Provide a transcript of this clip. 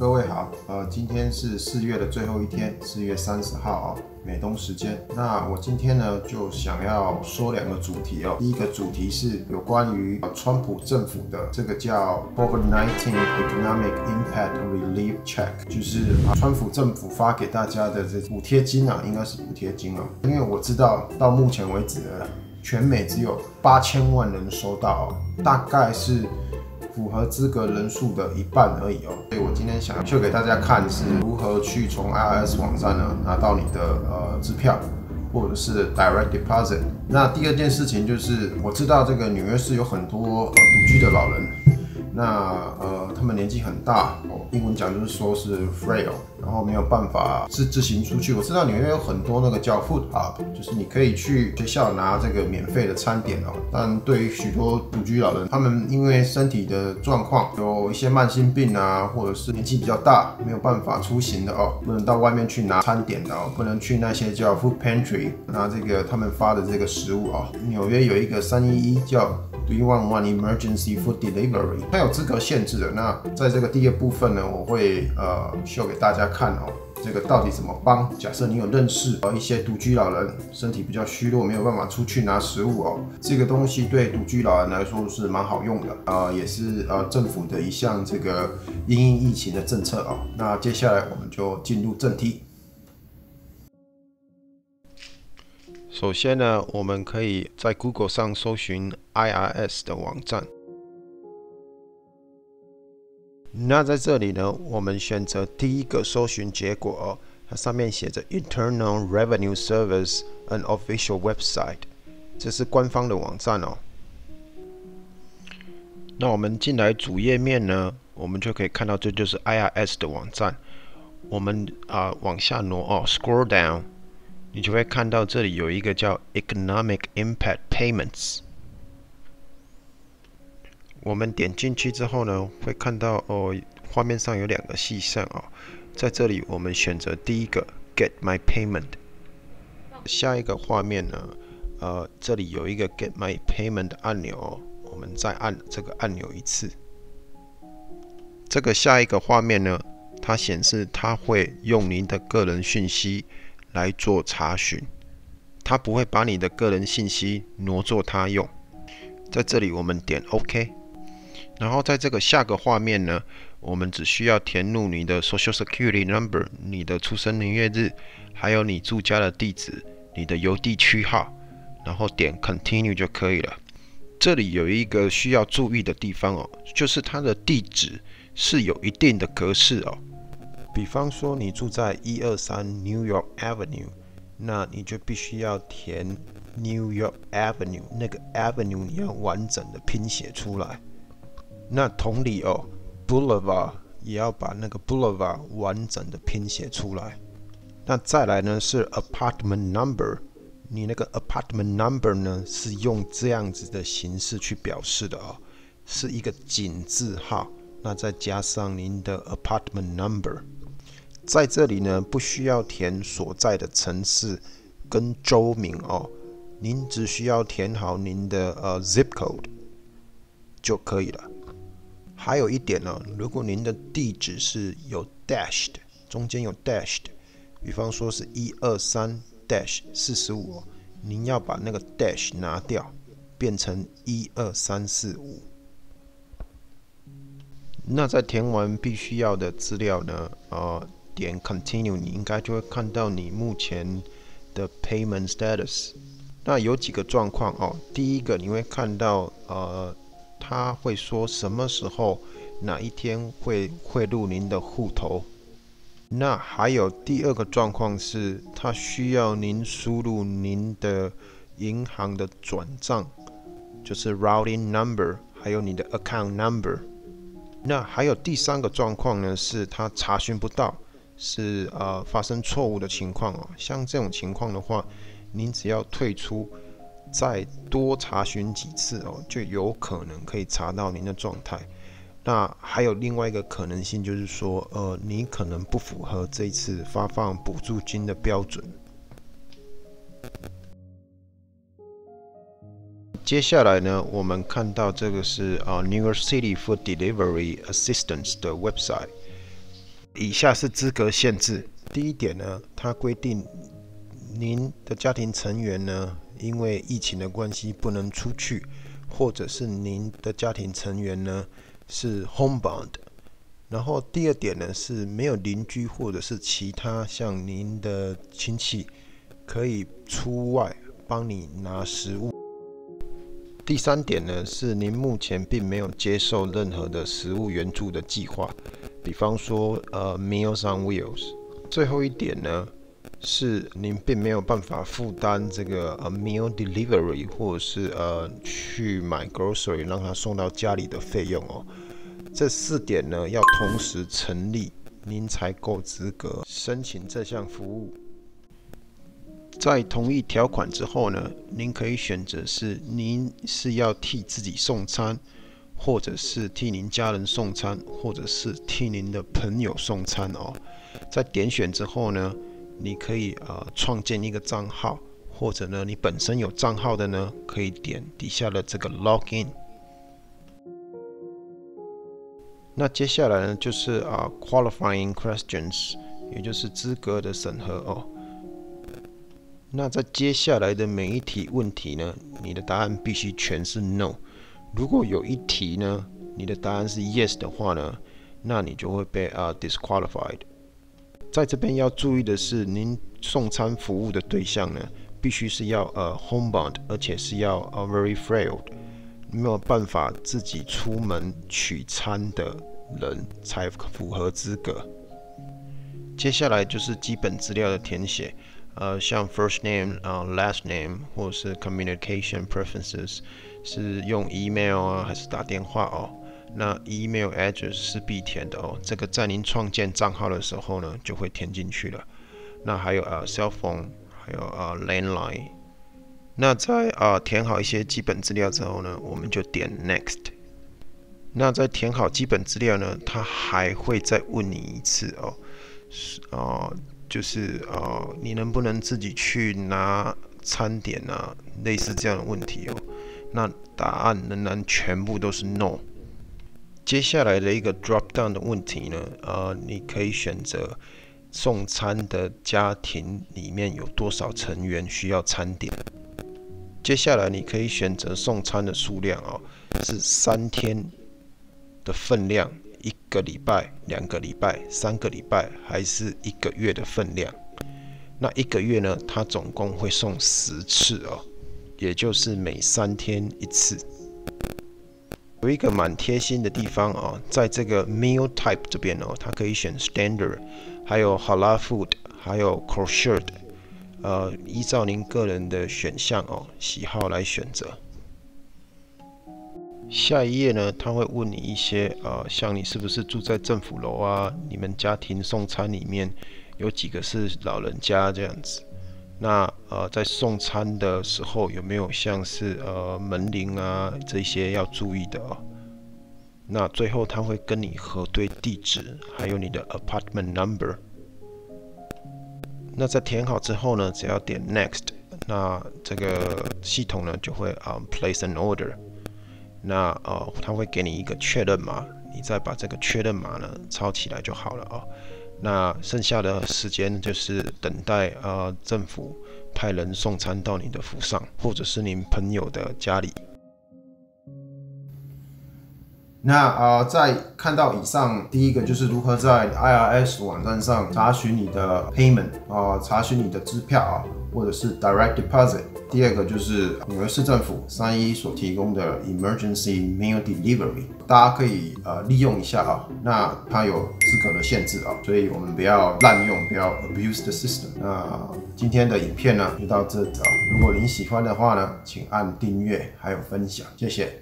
各位好，呃，今天是四月的最后一天，四月三十号啊，美东时间。那我今天呢就想要说两个主题哦。第一个主题是有关于川普政府的这个叫 COVID-19 Economic Impact Relief Check，就是啊川普政府发给大家的这补贴金啊，应该是补贴金啊。因为我知道到目前为止，全美只有八千万人收到，大概是。符合资格人数的一半而已哦，所以我今天想要秀给大家看是如何去从 IRS 网站呢拿到你的呃支票，或者是 Direct Deposit。那第二件事情就是我知道这个纽约市有很多呃独居的老人，那呃他们年纪很大哦，英文讲就是说是 frail。然后没有办法自自行出去。我知道纽约有很多那个叫 food hub，就是你可以去学校拿这个免费的餐点哦。但对于许多独居老人，他们因为身体的状况，有一些慢性病啊，或者是年纪比较大，没有办法出行的哦，不能到外面去拿餐点的哦，不能去那些叫 food pantry 拿这个他们发的这个食物哦。纽约有一个三一一叫 Do you want one emergency food delivery？它有资格限制的。那在这个第二部分呢，我会呃秀给大家。看哦，这个到底怎么帮？假设你有认识呃一些独居老人，身体比较虚弱，没有办法出去拿食物哦，这个东西对独居老人来说是蛮好用的啊，也是呃政府的一项这个因应疫情的政策哦。那接下来我们就进入正题。首先呢，我们可以在 Google 上搜寻 IRS 的网站。那在这里呢，我们选择第一个搜寻结果，它上面写着 Internal Revenue Service an official website，这是官方的网站哦。那我们进来主页面呢，我们就可以看到这就是 IRS 的网站。我们啊往下挪哦，scroll down，你就会看到这里有一个叫 Economic Impact Payments。我们点进去之后呢，会看到哦，画面上有两个细项哦，在这里我们选择第一个 Get My Payment。下一个画面呢，呃，这里有一个 Get My Payment 按钮哦，我们再按这个按钮一次。这个下一个画面呢，它显示它会用您的个人讯息来做查询，它不会把你的个人信息挪作他用。在这里我们点 OK。然后在这个下个画面呢，我们只需要填入你的 Social Security Number、你的出生年月日，还有你住家的地址、你的邮递区号，然后点 Continue 就可以了。这里有一个需要注意的地方哦，就是它的地址是有一定的格式哦。比方说你住在一二三 New York Avenue，那你就必须要填 New York Avenue，那个 Avenue 你要完整的拼写出来。那同理哦，Boulevard 也要把那个 Boulevard 完整的拼写出来。那再来呢是 Apartment Number，你那个 Apartment Number 呢是用这样子的形式去表示的哦，是一个井字号，那再加上您的 Apartment Number，在这里呢不需要填所在的城市跟州名哦，您只需要填好您的呃 Zip Code 就可以了。还有一点呢，如果您的地址是有 dash 的，中间有 dash 的，比方说是一二三 dash 四十五，您要把那个 dash 拿掉，变成一二三四五。那在填完必须要的资料呢，呃，点 continue，你应该就会看到你目前的 payment status。那有几个状况哦，第一个你会看到呃。他会说什么时候、哪一天会汇入您的户头？那还有第二个状况是，他需要您输入您的银行的转账，就是 routing number，还有你的 account number。那还有第三个状况呢，是他查询不到，是呃发生错误的情况哦。像这种情况的话，您只要退出。再多查询几次哦，就有可能可以查到您的状态。那还有另外一个可能性，就是说，呃，你可能不符合这次发放补助金的标准。接下来呢，我们看到这个是啊，New York City Food Delivery Assistance 的 website。以下是资格限制。第一点呢，它规定您的家庭成员呢，因为疫情的关系不能出去，或者是您的家庭成员呢是 homebound。然后第二点呢，是没有邻居或者是其他像您的亲戚可以出外帮你拿食物。第三点呢，是您目前并没有接受任何的食物援助的计划，比方说呃 Meals on Wheels。最后一点呢，是您并没有办法负担这个呃 meal delivery 或者是呃去买 grocery 让他送到家里的费用哦。这四点呢要同时成立，您才够资格申请这项服务。在同意条款之后呢，您可以选择是您是要替自己送餐，或者是替您家人送餐，或者是替您的朋友送餐哦。在点选之后呢，你可以呃创建一个账号，或者呢你本身有账号的呢，可以点底下的这个 login。那接下来呢就是啊 qualifying questions，也就是资格的审核哦。那在接下来的每一题问题呢，你的答案必须全是 no。如果有一题呢，你的答案是 yes 的话呢，那你就会被啊 disqualified。在这边要注意的是，您送餐服务的对象呢，必须是要呃 homebound，而且是要呃 very frail，没有办法自己出门取餐的人才符合资格。接下来就是基本资料的填写。呃，像 first name 啊，last name 或是 communication preferences 是用 email 啊还是打电话哦？那 email address 是必填的哦，这个在您创建账号的时候呢就会填进去了。那还有啊 cell phone，还有啊 landline。那在啊填好一些基本资料之后呢，我们就点 next。那在填好基本资料呢，它还会再问你一次哦，是啊。就是呃，你能不能自己去拿餐点啊？类似这样的问题哦。那答案仍然全部都是 no。接下来的一个 drop down 的问题呢，呃，你可以选择送餐的家庭里面有多少成员需要餐点。接下来你可以选择送餐的数量哦，是三天的分量。一个礼拜、两个礼拜、三个礼拜，还是一个月的分量？那一个月呢？它总共会送十次哦，也就是每三天一次。有一个蛮贴心的地方哦，在这个 meal type 这边哦，它可以选 standard，还有 halal food，还有 kosher，呃，依照您个人的选项哦喜好来选择。下一页呢，他会问你一些呃，像你是不是住在政府楼啊？你们家庭送餐里面有几个是老人家这样子？那呃，在送餐的时候有没有像是呃门铃啊这些要注意的哦？那最后他会跟你核对地址，还有你的 apartment number。那在填好之后呢，只要点 next，那这个系统呢就会啊 place an order。那呃，他会给你一个确认码，你再把这个确认码呢抄起来就好了哦。那剩下的时间就是等待呃政府派人送餐到你的府上，或者是您朋友的家里。那呃，在看到以上第一个就是如何在 IRS 网站上查询你的 payment 啊，查询你的支票啊，或者是 direct deposit。第二个就是纽约市政府三一所提供的 emergency meal delivery，大家可以呃利用一下啊。那它有资格的限制啊，所以我们不要滥用，不要 abuse the system。那今天的影片呢就到这啊。如果您喜欢的话呢，请按订阅还有分享，谢谢。